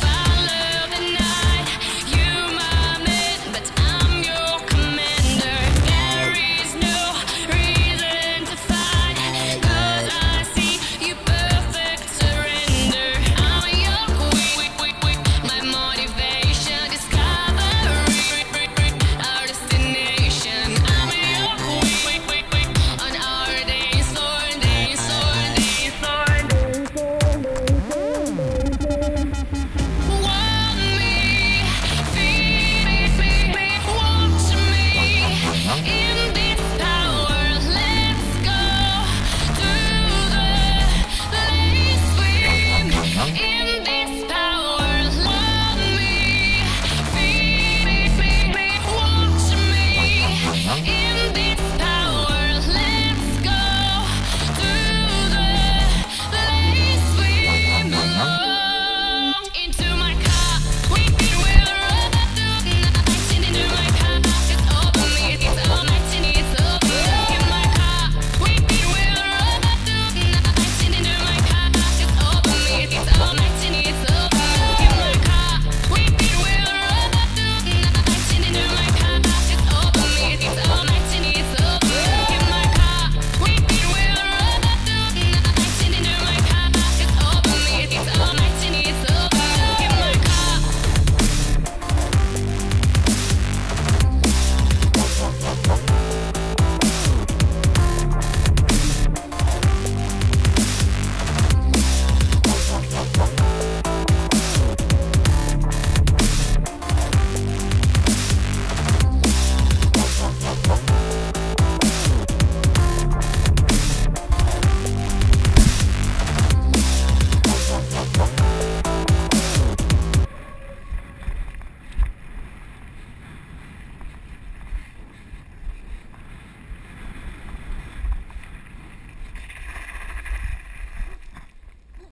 find